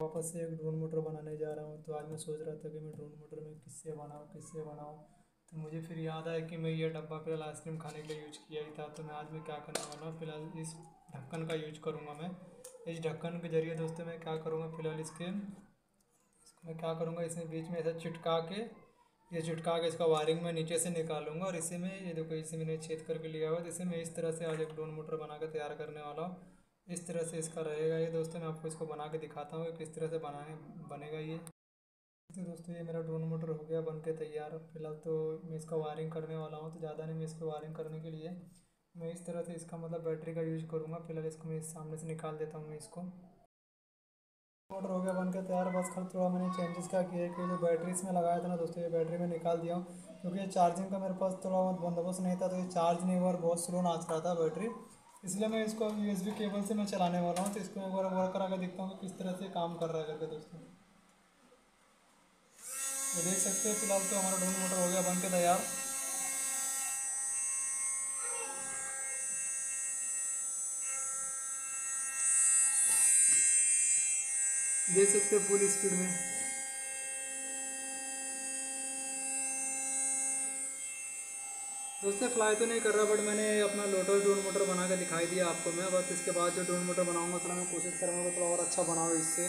वापस से एक ड्रोन मोटर बनाने जा रहा हूँ। तो आज मैं सोच रहा था कि मैं ड्रोन मोटर में किससे बनाऊँ किससे बनाऊँ? तो मुझे फिर याद आया कि मैं ये डब्बा फ़िलहाल आइसक्रीम खाने के लिए यूज़ किया ही था। तो मैं आज मैं क्या करने वाला हूँ, फ़िलहाल इस ढक्कन का यूज़ करूँगा मैं। इस ढक्कन के ज़रिए दोस्तों मैं क्या करूँगा, फ़िलहाल इसके, इसको मैं क्या करूँगा, इसमें बीच में ऐसा चिटका के, ये चिटका के इसका वायरिंग मैं नीचे से निकालूँगा और इसे में, ये देखो, इसे मैंने छेद करके लिया हुआ तो इसे मैं इस तरह से आज एक ड्रोन मोटर बना के तैयार करने वाला हूँ। इस तरह से इसका रहेगा ये दोस्तों, मैं आपको इसको बना के दिखाता हूँ किस तरह से बनाने, बनेगा ये। तो दोस्तों, ये मेरा ड्रोन मोटर हो गया बन के तैयार। फ़िलहाल तो मैं इसका वायरिंग करने वाला हूँ तो ज़्यादा नहीं मैं इसको वायरिंग करने के लिए। मैं इस तरह से इसका मतलब बैटरी का यूज़ करूँगा। फ़िलहाल इसको मैं इस सामने से निकाल देता हूँ मैं इसको। मोटर हो गया बन के तैयार। बस खाली थोड़ा मैंने चेंजेस क्या किया कि जो बैटरी इसमें लगाया था ना दोस्तों, ये बैटरी में निकाल दिया हूँ। क्योंकि चार्जिंग का मेरे पास थोड़ा बहुत बंदोबस्त नहीं था तो ये चार्ज नहीं हुआ और बहुत स्लो नाच रहा था बैटरी। इसलिए मैं इसको यू केबल से मैं चलाने वाला हूँ तो इसको एक बार वर्क करा कर देखता हूँ कि किस तरह से काम कर रहा है करके दोस्तों। तो देख सकते हैं, फ़िलहाल तो हमारा ड्रोन मोटर हो गया, बन के तैयार। देख सकते हैं फुल स्पीड में। दोस्तों फ्लाई तो नहीं कर रहा बट मैंने अपना लोटस ड्रोन मोटर बना के दिखाई दिया आपको मैं। बस इसके बाद जो ड्रोन मोटर बनाऊँगा थोड़ा मैं कोशिश करूँगा थोड़ा और अच्छा बनाऊँ इससे।